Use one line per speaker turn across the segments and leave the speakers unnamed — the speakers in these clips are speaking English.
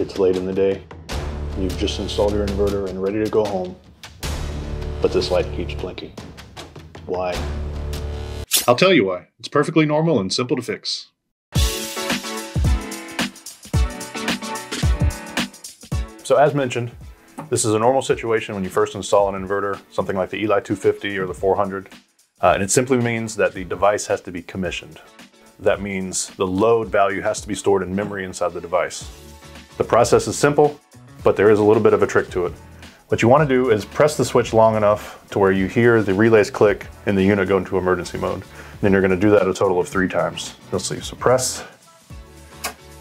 It's late in the day. You've just installed your inverter and ready to go home, but this light keeps blinking. Why?
I'll tell you why. It's perfectly normal and simple to fix.
So as mentioned, this is a normal situation when you first install an inverter, something like the Eli 250 or the 400. Uh, and it simply means that the device has to be commissioned. That means the load value has to be stored in memory inside the device. The process is simple, but there is a little bit of a trick to it. What you want to do is press the switch long enough to where you hear the relays click and the unit go into emergency mode. Then you're going to do that a total of three times. You'll see. So press,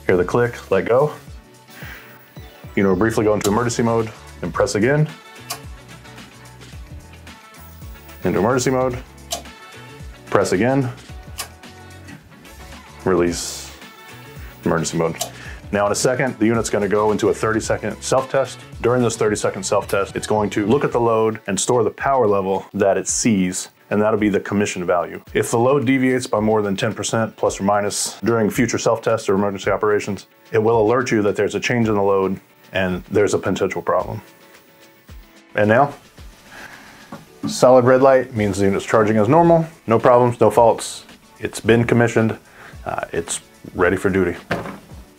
hear the click, let go. You know, briefly go into emergency mode and press again. Into emergency mode, press again, release emergency mode. Now in a second, the unit's gonna go into a 30 second self-test. During this 30 second self-test, it's going to look at the load and store the power level that it sees and that'll be the commission value. If the load deviates by more than 10% plus or minus during future self-tests or emergency operations, it will alert you that there's a change in the load and there's a potential problem. And now, solid red light means the unit's charging as normal, no problems, no faults. It's been commissioned, uh, it's ready for duty.